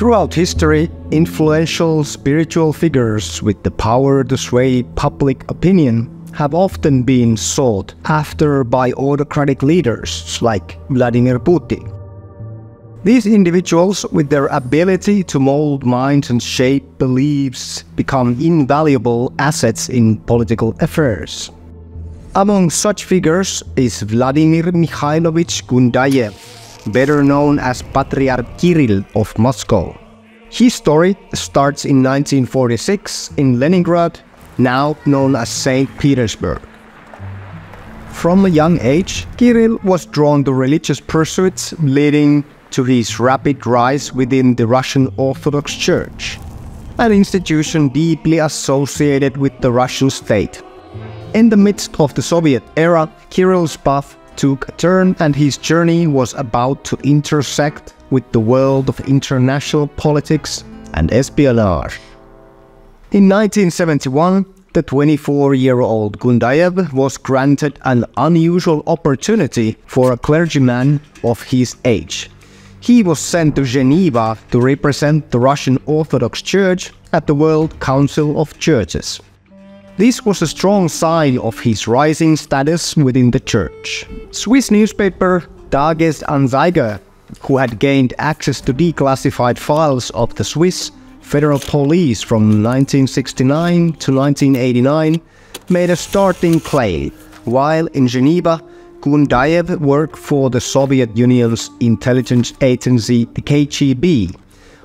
Throughout history, influential spiritual figures with the power to sway public opinion have often been sought after by autocratic leaders like Vladimir Putin. These individuals, with their ability to mold minds and shape beliefs, become invaluable assets in political affairs. Among such figures is Vladimir Mikhailovich Gundayev, better known as Patriarch Kirill of Moscow. His story starts in 1946 in Leningrad, now known as St. Petersburg. From a young age, Kirill was drawn to religious pursuits, leading to his rapid rise within the Russian Orthodox Church, an institution deeply associated with the Russian state. In the midst of the Soviet era, Kirill's path took a turn and his journey was about to intersect with the world of international politics and espionage. In 1971, the 24 year old Gundayev was granted an unusual opportunity for a clergyman of his age. He was sent to Geneva to represent the Russian Orthodox Church at the World Council of Churches. This was a strong sign of his rising status within the church. Swiss newspaper Tages Anzeiger, who had gained access to declassified files of the Swiss Federal Police from 1969 to 1989 made a starting claim, while in Geneva, Gundayev worked for the Soviet Union's intelligence agency, the KGB,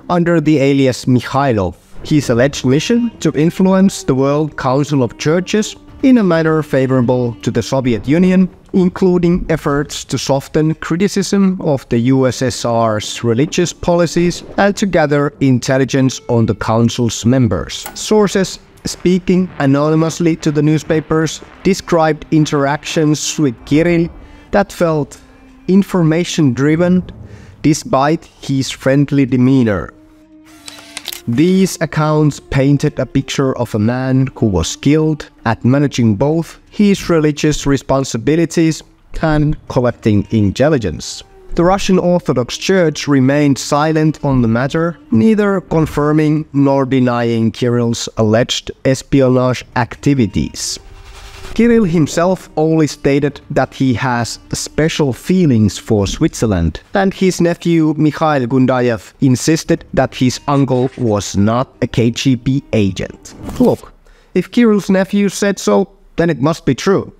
under the alias Mikhailov. His alleged mission to influence the World Council of Churches in a manner favorable to the Soviet Union, including efforts to soften criticism of the USSR's religious policies and to gather intelligence on the Council's members. Sources speaking anonymously to the newspapers described interactions with Kirill that felt information driven despite his friendly demeanor. These accounts painted a picture of a man who was skilled at managing both his religious responsibilities and collecting intelligence. The Russian Orthodox Church remained silent on the matter, neither confirming nor denying Kirill's alleged espionage activities. Kirill himself only stated that he has special feelings for Switzerland, and his nephew Mikhail Gundayev insisted that his uncle was not a KGB agent. Look, if Kirill's nephew said so, then it must be true.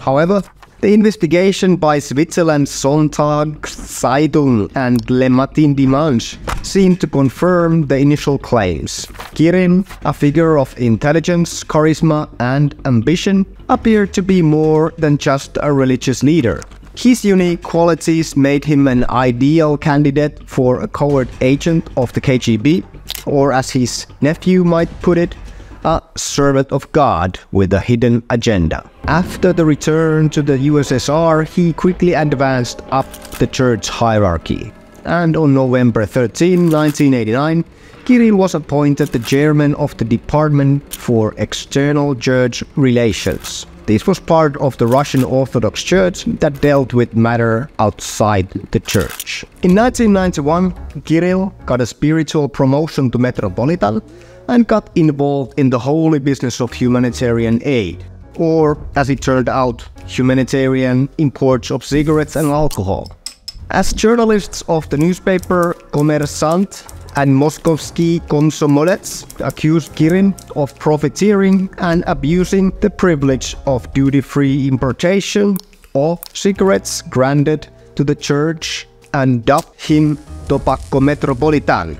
However, the investigation by Switzerland's Sonntag Zeitung and Le Matin Dimanche seemed to confirm the initial claims. Kirill, a figure of intelligence, charisma, and ambition, appeared to be more than just a religious leader. His unique qualities made him an ideal candidate for a covert agent of the KGB, or as his nephew might put it, a servant of God with a hidden agenda. After the return to the USSR, he quickly advanced up the church hierarchy. And on November 13, 1989, Kirill was appointed the chairman of the Department for External Church Relations. This was part of the Russian Orthodox Church that dealt with matter outside the church. In 1991, Kirill got a spiritual promotion to Metropolitan and got involved in the holy business of humanitarian aid, or, as it turned out, humanitarian imports of cigarettes and alcohol. As journalists of the newspaper Kommersant and Moskovsky Komsomolets accused Kirill of profiteering and abusing the privilege of duty-free importation of cigarettes granted to the church and dubbed him Tobacco Metropolitan.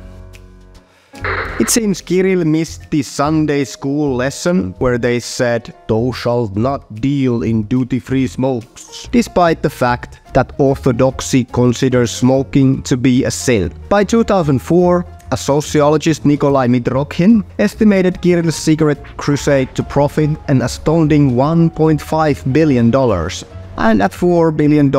It seems Kirill missed the Sunday school lesson where they said, Thou shalt not deal in duty free smokes, despite the fact that orthodoxy considers smoking to be a sin. By 2004, a sociologist Nikolai Mitrokhin estimated Kirill's cigarette crusade to profit an astounding $1.5 billion and at $4 billion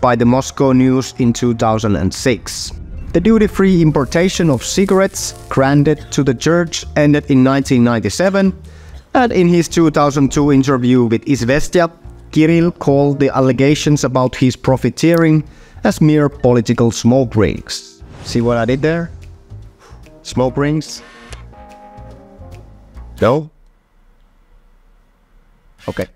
by the Moscow News in 2006. The duty-free importation of cigarettes granted to the church ended in 1997, and in his 2002 interview with Izvestia, Kirill called the allegations about his profiteering as mere political smoke rings. See what I did there? Smoke rings? No? Okay.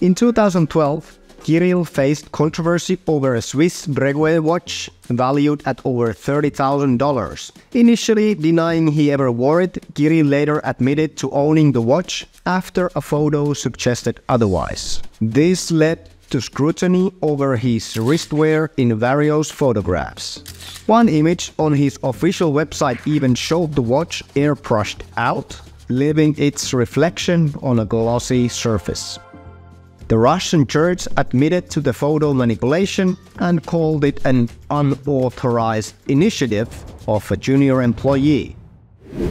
In 2012, Kirill faced controversy over a Swiss Breguet watch valued at over $30,000. Initially denying he ever wore it, Kirill later admitted to owning the watch after a photo suggested otherwise. This led to scrutiny over his wristwear in various photographs. One image on his official website even showed the watch airbrushed out, leaving its reflection on a glossy surface. The Russian church admitted to the photo manipulation and called it an unauthorized initiative of a junior employee.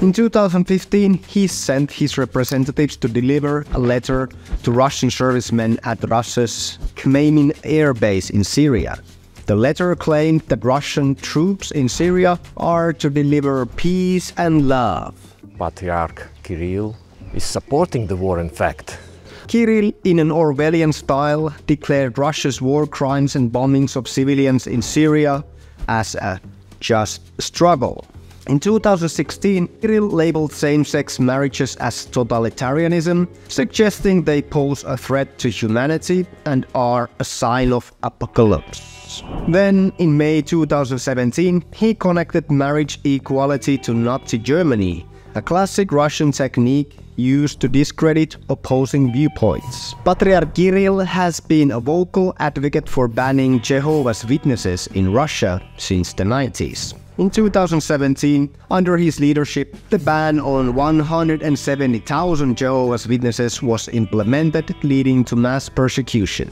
In 2015, he sent his representatives to deliver a letter to Russian servicemen at Russia's Khmeimim air base in Syria. The letter claimed that Russian troops in Syria are to deliver peace and love. Patriarch Kirill is supporting the war in fact. Kirill, in an Orwellian style, declared Russia's war crimes and bombings of civilians in Syria as a just struggle. In 2016, Kirill labeled same-sex marriages as totalitarianism, suggesting they pose a threat to humanity and are a sign of apocalypse. Then, in May 2017, he connected marriage equality to Nazi Germany, a classic Russian technique used to discredit opposing viewpoints. Patriarch Kirill has been a vocal advocate for banning Jehovah's Witnesses in Russia since the 90s. In 2017, under his leadership, the ban on 170,000 Jehovah's Witnesses was implemented, leading to mass persecution.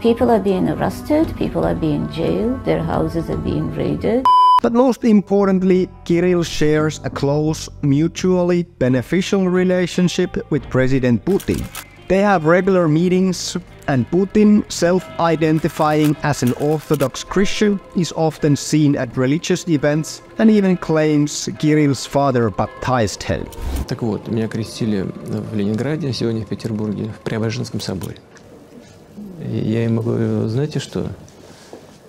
People are being arrested, people are being jailed, their houses are being raided. But most importantly, Kirill shares a close, mutually beneficial relationship with President Putin. They have regular meetings, and Putin, self identifying as an Orthodox Christian, is often seen at religious events and even claims Kirill's father baptized him. Так вот, меня крестили в Ленинграде, сегодня в Петербурге, в Преображенском соборе. И я ему говорю, знаете что,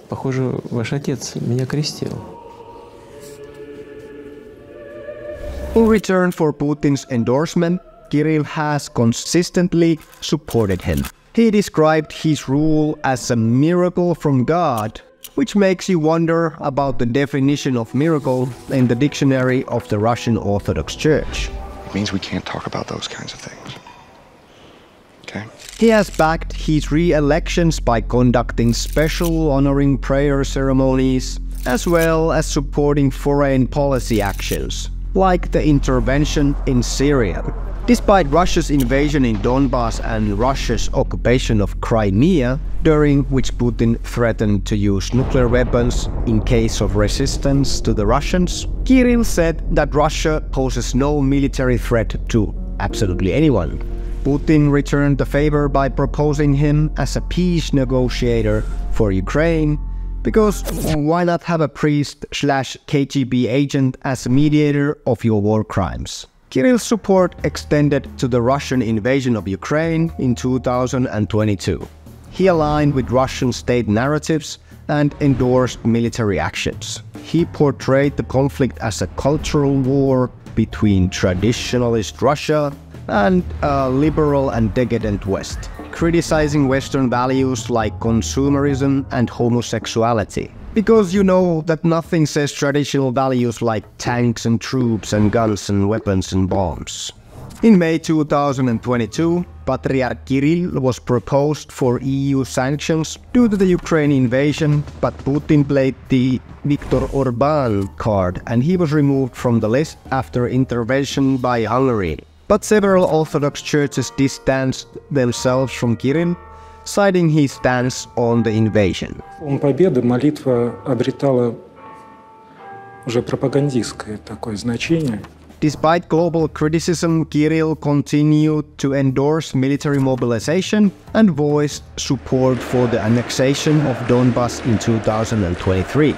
похоже, ваш отец меня крестил. In return for Putin's endorsement, Kirill has consistently supported him. He described his rule as a miracle from God, which makes you wonder about the definition of miracle in the dictionary of the Russian Orthodox Church. It means we can't talk about those kinds of things. Okay? He has backed his re elections by conducting special honoring prayer ceremonies, as well as supporting foreign policy actions like the intervention in Syria. Despite Russia's invasion in Donbass and Russia's occupation of Crimea, during which Putin threatened to use nuclear weapons in case of resistance to the Russians, Kirill said that Russia poses no military threat to absolutely anyone. Putin returned the favor by proposing him as a peace negotiator for Ukraine because why not have a priest slash KGB agent as a mediator of your war crimes? Kirill's support extended to the Russian invasion of Ukraine in 2022. He aligned with Russian state narratives and endorsed military actions. He portrayed the conflict as a cultural war between traditionalist Russia and a liberal and decadent West criticizing Western values like consumerism and homosexuality. Because you know that nothing says traditional values like tanks and troops and guns and weapons and bombs. In May 2022, Patriarch Kirill was proposed for EU sanctions due to the Ukraine invasion, but Putin played the Viktor Orban card and he was removed from the list after intervention by Hungary. But several Orthodox churches distanced themselves from Kirill, citing his stance on the invasion. Молитва обретала уже пропагандистское такое значение. Despite global criticism, Kirill continued to endorse military mobilization and voiced support for the annexation of Donbas in 2023.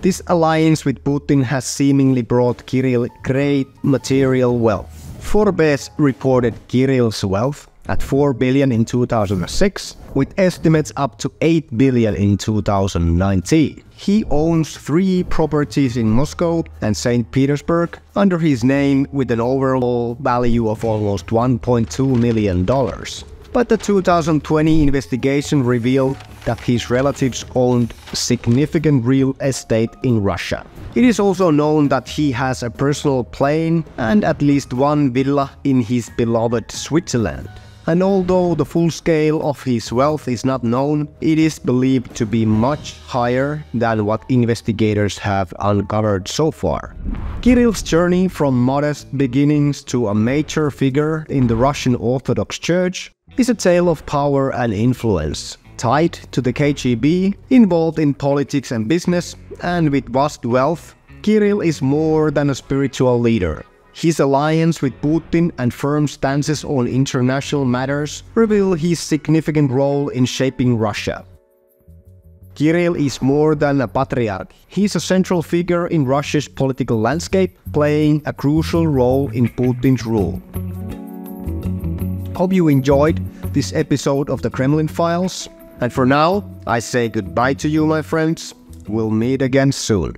This alliance with Putin has seemingly brought Kirill great material wealth. Forbes reported Kirill's wealth at 4 billion in 2006, with estimates up to 8 billion in 2019. He owns three properties in Moscow and St. Petersburg under his name with an overall value of almost $1.2 million. But the 2020 investigation revealed that his relatives owned significant real estate in Russia. It is also known that he has a personal plane and at least one villa in his beloved Switzerland. And although the full scale of his wealth is not known, it is believed to be much higher than what investigators have uncovered so far. Kirill's journey from modest beginnings to a major figure in the Russian Orthodox Church is a tale of power and influence, tied to the KGB, involved in politics and business, and with vast wealth, Kirill is more than a spiritual leader. His alliance with Putin and firm stances on international matters reveal his significant role in shaping Russia. Kirill is more than a patriarch. He is a central figure in Russia's political landscape, playing a crucial role in Putin's rule. Hope you enjoyed this episode of the Kremlin Files. And for now, I say goodbye to you, my friends. We'll meet again soon.